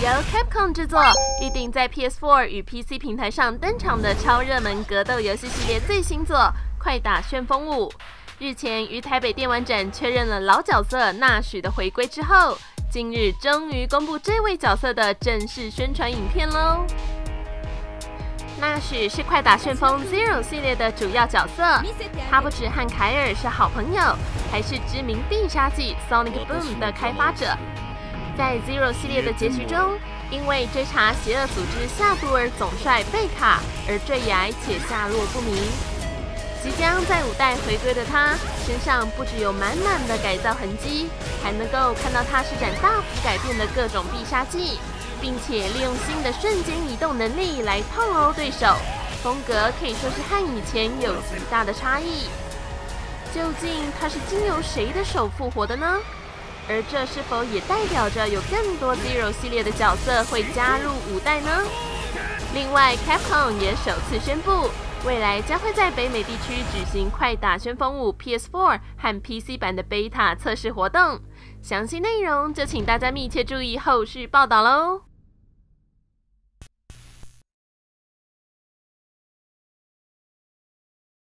由 Capcom 制作，预定在 PS4 与 PC 平台上登场的超热门格斗游戏系列最新作《快打旋风五》，日前于台北电玩展确认了老角色纳许的回归之后，今日终于公布这位角色的正式宣传影片喽。纳许是快打旋风 Zero 系列的主要角色，他不止和凯尔是好朋友，还是知名必杀技 Sonic Boom 的开发者。在 Zero 系列的结局中，因为追查邪恶组织夏布尔总帅贝卡而坠崖且下落不明。即将在五代回归的他，身上不只有满满的改造痕迹，还能够看到他施展大幅改变的各种必杀技，并且利用新的瞬间移动能力来痛殴对手，风格可以说是和以前有极大的差异。究竟他是经由谁的手复活的呢？而这是否也代表着有更多 Zero 系列的角色会加入五代呢？另外，Capcom 也首次宣布，未来将会在北美地区举行《快打旋风五》PS4 和 PC 版的 Beta 测试活动。详细内容就请大家密切注意后续报道喽。